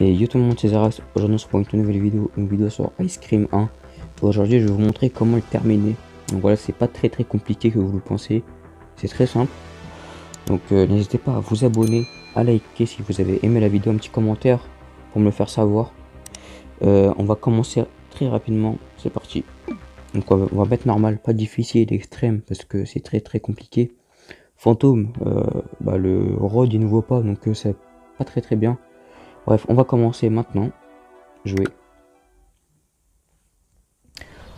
Et yo tout le monde, c'est Zaras. Aujourd'hui, on se pour une nouvelle vidéo, une vidéo sur Ice Cream 1. Aujourd'hui, je vais vous montrer comment le terminer. Donc voilà, c'est pas très très compliqué que vous le pensez. C'est très simple. Donc euh, n'hésitez pas à vous abonner, à liker si vous avez aimé la vidéo, un petit commentaire pour me le faire savoir. Euh, on va commencer très rapidement. C'est parti. Donc on va, mettre normal, pas difficile, extrême, parce que c'est très très compliqué. Fantôme, euh, bah, le rod il ne voit pas, donc c'est pas très très bien. Bref, on va commencer maintenant. Jouer.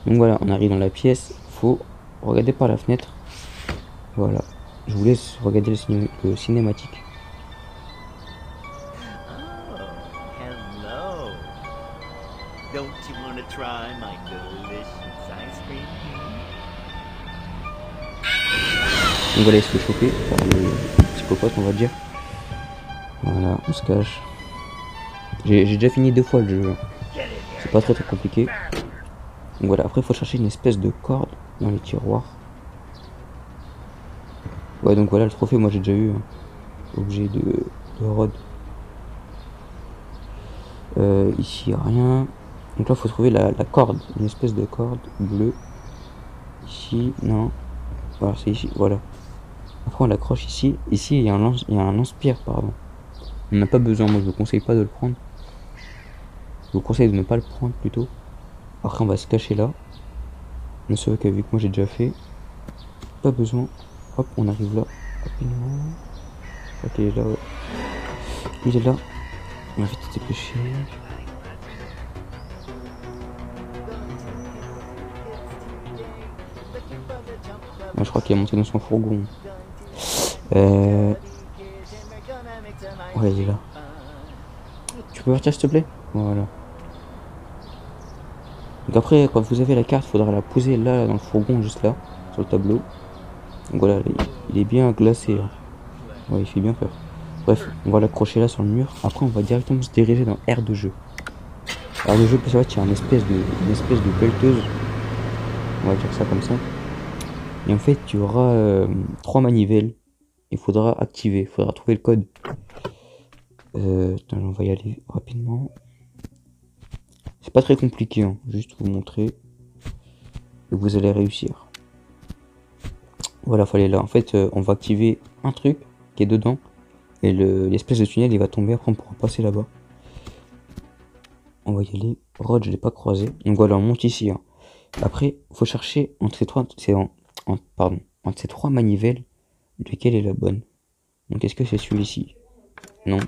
Donc voilà, on arrive dans la pièce. Faut regarder par la fenêtre. Voilà. Je vous laisse regarder le, ciné le cinématique. Hello. Don't you want to try my delicious ice cream? Donc voilà, il se fait choper par le psychopathe, on va dire. Voilà, on se cache. J'ai déjà fini deux fois le jeu. C'est pas très très compliqué. Donc voilà, après il faut chercher une espèce de corde dans les tiroirs. Ouais, donc voilà le trophée, moi j'ai déjà eu. hein. Objet de, Rod. Euh, ici, rien. Donc là, faut trouver la, la corde, une espèce de corde bleue. Ici, non. Voilà, c'est ici, voilà. Après, on l'accroche ici. Ici, il y a un lance, il y a un lance-pierre, pardon. On n'a pas besoin, moi je vous conseille pas de le prendre. Je vous conseille de ne pas le prendre plutôt. Après, on va se cacher là. Mais c'est vrai qu'avec moi j'ai déjà fait. Pas besoin. Hop, on arrive là. Ok, il est là, ouais. Il est là. On va vite se dépêcher. Ah, je crois qu'il est monté dans son fourgon. Euh... Ouais, il est là. Tu peux partir s'il te plaît? Voilà. Donc après, quand vous avez la carte, il faudra la poser là, dans le fourgon, juste là, sur le tableau. Donc voilà, il- est bien glacé. hein. Ouais, il fait bien peur. Bref, on va l'accrocher là sur le mur. Après, on va directement se diriger dans R de jeu. R de jeu, parce fait, il y a une espèce de, une espèce de pelleteuse. On va dire ça comme ça. Et en fait, tu auras euh, trois manivelles. Il faudra activer, il faudra trouver le code. Euh, on va y aller rapidement. Pas très compliqué, hein. juste vous montrer. Et vous allez réussir. Voilà, aller là. En fait, euh, on va activer un truc qui est dedans. Et le- l'espèce de tunnel, il va tomber. Après, on pourra passer là-bas. On va y aller. Rod, je l'ai pas croisé. Donc voilà, on monte ici. hein. Après, faut chercher entre ces trois, c'est en, en- pardon, entre ces trois manivelles, lequel est la bonne. Donc est-ce que c'est celui-ci? Non.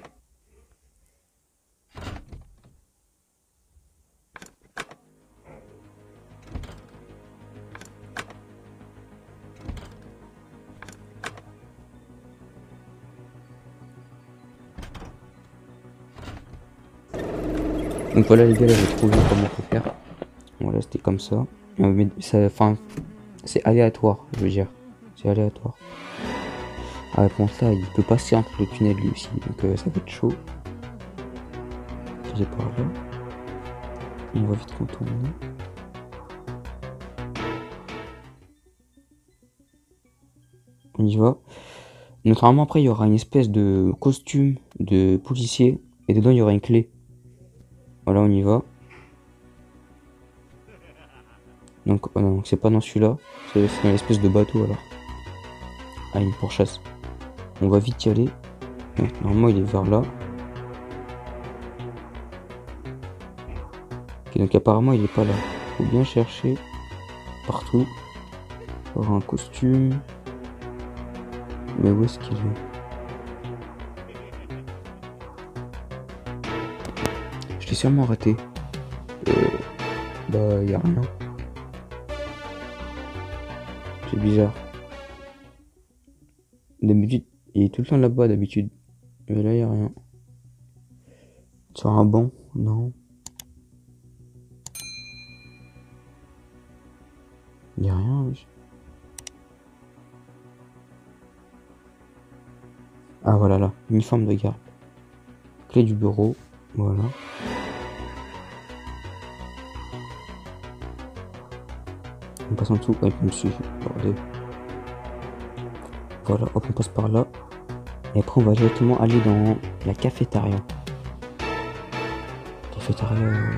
Donc voilà les gars, là j'ai trouvé comment faut faire. Voilà, c'était comme ça. Enfin, c'est aléatoire, je veux dire. C'est aléatoire. Ah, pour ça, il peut passer entre le tunnel lui aussi, donc euh, ça va être chaud. J'ai par là. On va vite contourner. On y va. Naturellement, après, il y aura une espèce de costume de policier, et dedans, il y aura une clé. Voilà, on y va. Donc, oh non, c'est pas dans celui-là. C'est dans l'espèce de bateau alors. Ah, une pourchasse. On va vite y aller. Normalement, il est vers là. Donc apparemment, il est pas là. Faut bien chercher partout. Il aura un costume. Mais où est-ce qu'il est? Sûrement raté. Euh, bah, y a rien. C'est bizarre. D'habitude, il est tout le temps là-bas d'habitude. Mais là, y a rien. Sur un banc Non. Y a rien, wesh. Ah, voilà, là. Uniforme de garde. Clé du bureau. Voilà. On passe en dessous. Ouais, il. Voilà, hop, on passe par là. Et après, on va directement aller dans la cafétéria. cafétéria, euh,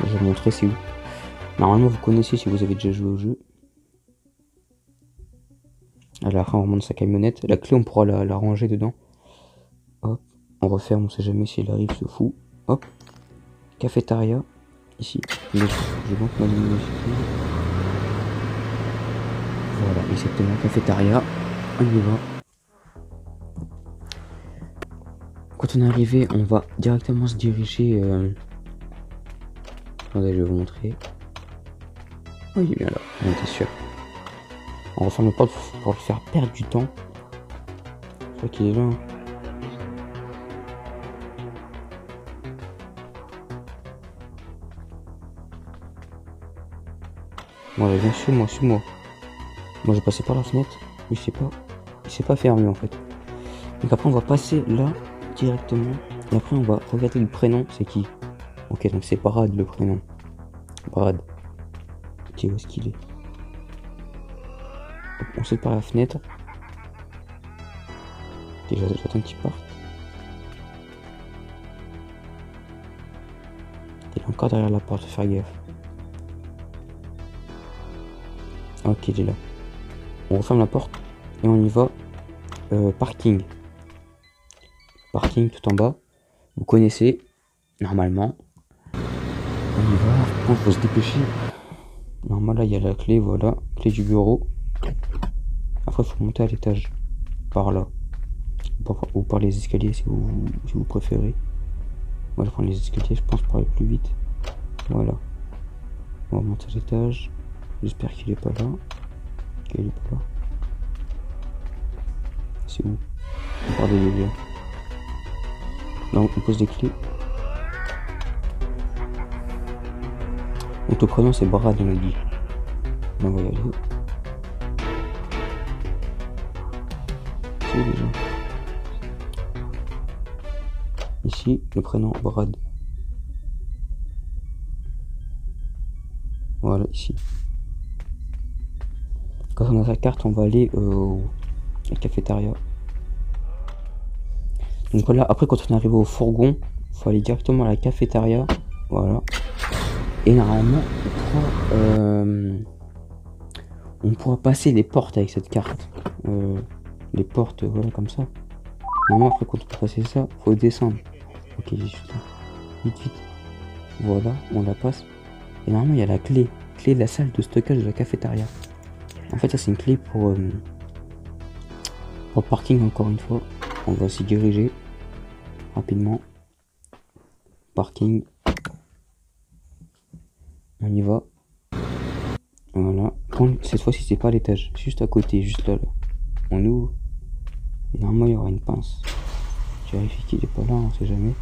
je vais vous montrer c'est où. Normalement, vous connaissez si vous avez déjà joué au jeu. Alors, on remonte sa camionnette. La clé, on pourra la, ranger dedans. Hop, on referme, on sait jamais si elle arrive, se fout. Hop, cafétéria, ici. Je monte ma luminosité. Voilà, exactement, cafétéria. On y va. Quand on est arrivé, on va directement se diriger. Euh... Attendez, je vais vous montrer. Est bien là, on était sûr. On referme la porte pour le faire perdre du temps. Je crois qu'il est là. hein. Voilà, viens sur moi, sur moi. Vais passer par la fenêtre. Mais je sais pas. Il sait pas mieux en fait. Donc après, on va passer là directement. Et après, on va regarder le prénom. C'est qui? Ok, donc c'est Brad le prénom. Brad. Ok, où est-ce qu'il est, On saute par la fenêtre. Déjà, j'attends qu'il parte. Il est encore derrière la porte, faire gaffe. Ok, il est là. On referme la porte et on y va. Euh, parking. Parking tout en bas. Vous connaissez, normalement. On y va. Il faut se dépêcher. Normalement, là, il y a la clé, voilà. Clé du bureau. Après, il faut monter à l'étage. Par là. Ou par les escaliers si vous, si vous préférez. Moi, je prends les escaliers, je pense, pour aller plus vite. Voilà. On va monter à l'étage. J'espère qu'il est pas là. Qu'il est pas là. C'est où? On part de là. Donc on pose des clés. Prénom c'est Brad on a dit. On va y aller. C'est déjà Ici, le prénom Brad. Voilà, ici. Quand on a sa carte, on va aller euh, à la cafétéria. Donc voilà, après quand on est arrivé au fourgon, faut aller directement à la cafétéria. Voilà. Et normalement, on pourra, euh, passer les portes avec cette carte. Euh, les portes, voilà, comme ça. Normalement, après quand on peut passer ça, faut descendre. Ok, j'ai juste. Vite, vite. Voilà, on la passe. Et normalement, il y a la clé. Clé de la salle de stockage de la cafétéria. En fait, ça, c'est une clé pour, euh, pour parking, encore une fois. On va s'y diriger rapidement. Parking. On y va. Voilà. Cette fois-ci, c'est pas à l'étage. Juste à côté, juste là. On ouvre. Et normalement, il y aura une pince. Vérifie qu'il est pas là, on sait jamais.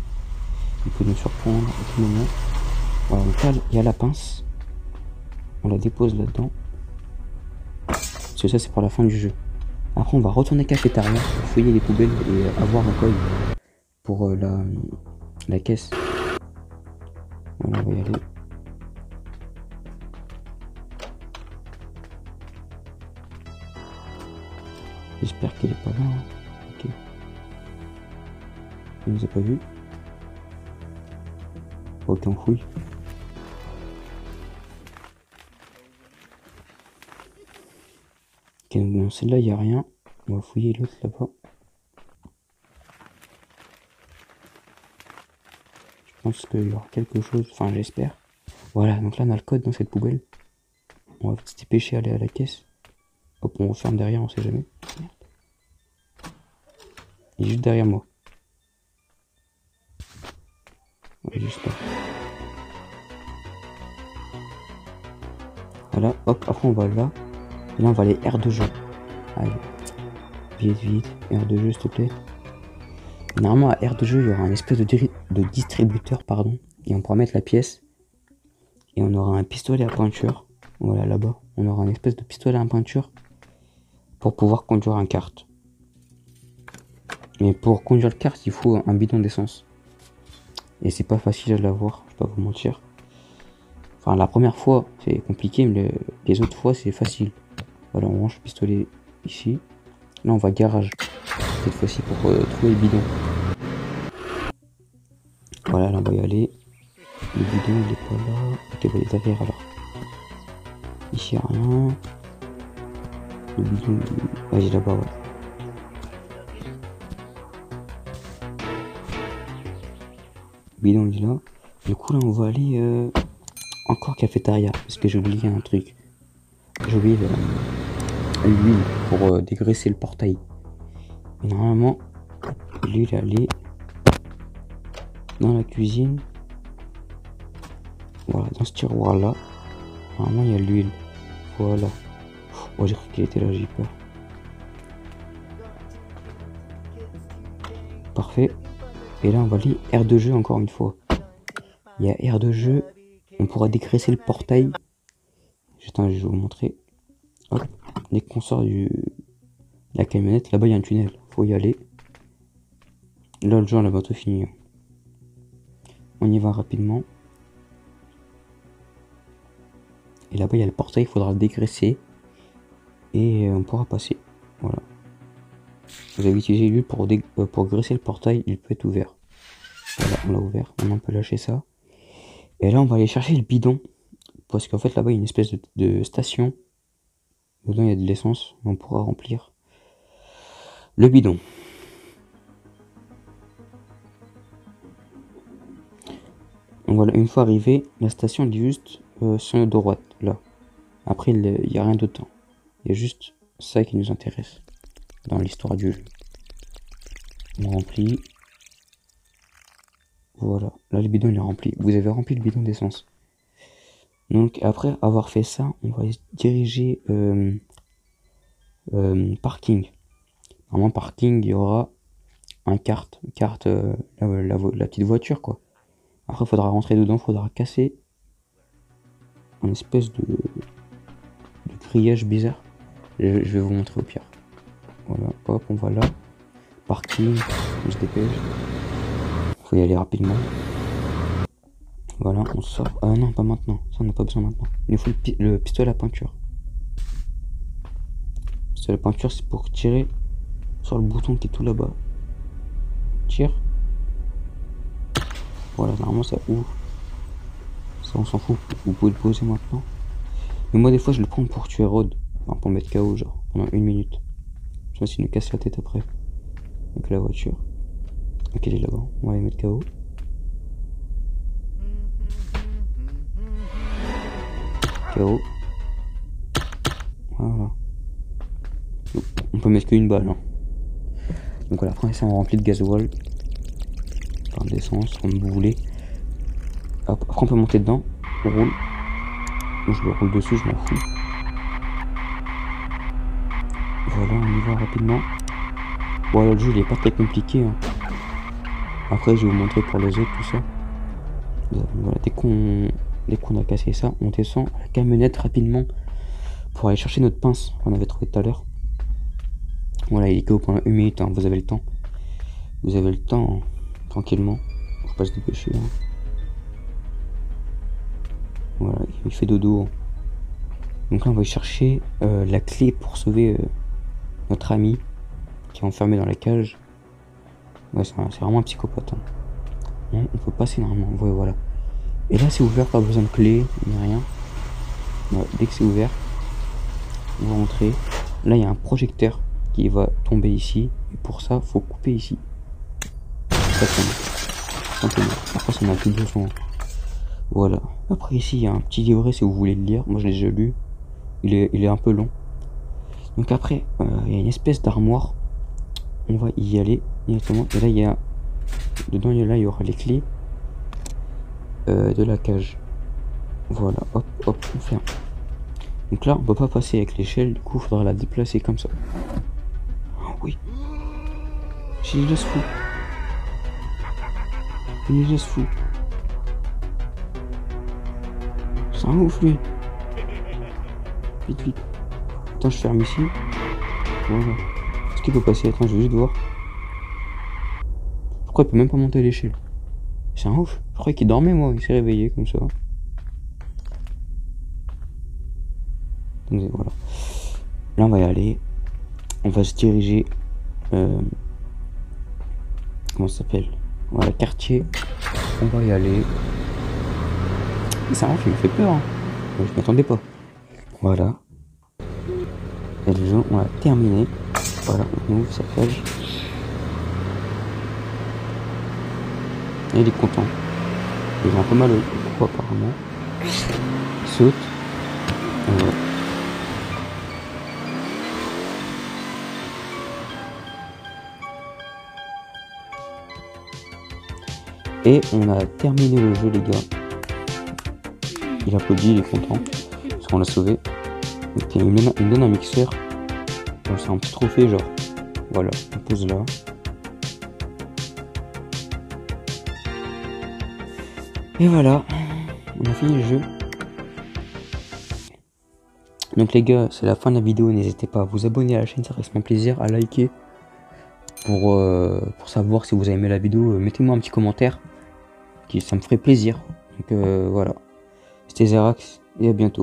Il peut nous surprendre à tout moment. Voilà, donc là, il y a la pince. On la dépose là-dedans. Ça, c'est pour la fin du jeu. Après, on va retourner cafétéria fouiller les poubelles et avoir un code pour euh, la, la caisse. Voilà, on va y aller. J'espère qu'il est pas là. hein. Ok. Il nous a pas vu. Ok, on fouille. Dans celle-là, il n'y a rien. On va fouiller l'autre là-bas. Je pense qu'il y aura quelque chose. Enfin, j'espère. Voilà, donc là, on a le code dans cette poubelle. On va se dépêcher aller à la caisse. Hop, on referme derrière, on sait jamais. Il est juste derrière moi. Ouais, juste là. Voilà, hop, après on va là. Et là, on va aller R de jeu. Allez. Vite, vite. R de jeu, s'il te plaît. Normalement, à R de jeu, il y aura un espèce de, distributeur, pardon. Et on pourra mettre la pièce. Et on aura un pistolet à peinture. Voilà, là-bas. On aura un espèce de pistolet à peinture. Pour pouvoir conduire un kart. Mais pour conduire le kart, il faut un bidon d'essence. Et c'est pas facile à l'avoir, je vais pas vous mentir. Enfin, la première fois, c'est compliqué, mais le- les autres fois, c'est facile. Voilà, on range le pistolet ici. Là, on va garage. Cette fois-ci pour euh, trouver le bidon. Voilà, là, on va y aller. Le bidon, il est pas là. Ok, il est derrière alors. Ici, rien. Le bidon, il... Vas-y, là-bas, ouais. Bidon, il est là. Du coup, là, on va aller... Euh... Encore cafétéria. Parce que j'ai oublié un truc. J'ai oublié euh, l'huile pour euh, dégraisser le portail. Et normalement, l'huile, elle dans la cuisine. Voilà, dans ce tiroir là. Normalement, il y a l'huile. Voilà. Oh, j'ai cru qu'il était là, j'ai peur. Parfait. Et là, on va lire R de jeu encore une fois. Il y a R de jeu. On pourra dégraisser le portail. Attends, je vais vous montrer. Dès qu'on sort du... la camionnette, là-bas, il y a un tunnel. Faut y aller. Là, le jeu, on a bientôt fini. On y va rapidement. Et là-bas, il y a le portail, il faudra le dégraisser. Et euh, on pourra passer. Voilà. Vous avez utilisé l'huile pour, euh, pour graisser le portail, il peut être ouvert. Voilà, on l'a ouvert. On peut lâcher ça. Et là, on va aller chercher le bidon. Parce qu'en fait, là-bas, il y a une espèce de station. Dedans, il y a de l'essence. On pourra remplir le bidon. Voilà, une fois arrivé, la station dit juste euh, son droite, là. Après, il n'y a rien d'autre. Il y a juste ça qui nous intéresse dans l'histoire du jeu. On remplit. Voilà, là le bidon il est rempli. Vous avez rempli le bidon d'essence. Donc après avoir fait ça, on va se diriger euh, euh, parking. Normalement parking, il y aura un carte, carte euh, la, petite voiture quoi. Après il faudra rentrer dedans, il faudra casser un espèce de, de grillage bizarre. Je, vais vous montrer au pire. Voilà, hop, on va là. Parking, on se dépêche. Faut y aller rapidement. Voilà, on sort. Ah non, pas maintenant. Ça, on n'a pas besoin maintenant. Il nous faut le, pistolet à peinture. Le pistolet à peinture, c'est pour tirer sur le bouton qui est tout là-bas. Tire. Voilà, normalement ça ouvre. Ça, on s'en fout. Vous pouvez le poser maintenant. Mais moi, des fois, je le prends pour tuer Rod. Enfin, pour mettre KO, genre, pendant une minute. Je sais s'il nous casse la tête après. Donc la voiture. Ok, elle est là-bas. On va les mettre KO. Voilà. On peut mettre qu'une balle. Hein. Donc voilà, après ça on remplit de gasoil. Enfin d'essence, comme vous voulez. Après on peut monter dedans. On roule. Je le roule dessus, je m'en fous. Voilà, on y va rapidement. Voilà, le jeu il est pas très compliqué. Hein. Après je vais vous montrer pour les autres tout ça. Voilà, dès qu'on dès qu'on a cassé ça, on descend la camionnette rapidement pour aller chercher notre pince qu'on avait trouvé tout à l'heure. Voilà, il est que pendant une minute, hein, vous avez le temps. Vous avez le temps, tranquillement. Faut pas se dépêcher. Hein. Voilà, il fait dodo. Donc là, on va chercher euh, la clé pour sauver euh, notre ami qui est enfermé dans la cage. Ouais, c'est vraiment un psychopathe. Hein. On peut passer normalement. Ouais, voilà. Et là, c'est ouvert, pas besoin de clé, ni rien. dès que c'est ouvert, vous rentrez. Là, il y a un projecteur qui va tomber ici. Et pour ça, faut couper ici. Ça tombe. Après, ça n'a plus besoin. Voilà. Après, ici, il y a un petit livret si vous voulez le lire. Moi, je l'ai déjà lu. Il est, il est un peu long. Donc après, euh, il y a une espèce d'armoire. On va y aller directement. Et là, il y a... Dedans, là, il y aura les clés euh, de la cage. Voilà, hop, hop, on ferme. Donc là, on peut pas passer avec l'échelle, du coup, il faudra la déplacer comme ça. Oh, oui. J'ai laisse fou. Il laisse fou. C'est un ouf, lui. Vite, vite. Attends, je ferme ici. Voilà. Est-ce qu'il peut passer? Attends, je vais juste voir. Pourquoi il peut même pas monter l'échelle? C'est un ouf. Je croyais qu'il dormait, moi. Il s'est réveillé comme ça. Voilà. Là, on va y aller. On va se diriger. Euh, comment ça s'appelle? Voilà, quartier. On va y aller. C'est un qui me fait peur. Hein. Je m'y attendais pas. Voilà. Et le jeu, on l'a terminé. Voilà, on ouvre sa page. Il est content. Il a un peu mal au apparemment. Il saute. Et on a terminé le jeu les gars. Il applaudit, il est content. Parce qu'on l'a sauvé. Donc il donne, donne un mixeur. C'est un petit trophée genre. Voilà, on pose là. Et voilà, on a fini le jeu. Donc les gars, c'est la fin de la vidéo. N'hésitez pas à vous abonner à la chaîne, ça reste mon plaisir, à liker pour, euh, pour savoir si vous avez aimé la vidéo. Euh, Mettez-moi un petit commentaire, qui ça me ferait plaisir. Donc euh, voilà, c'était Zerax et à bientôt.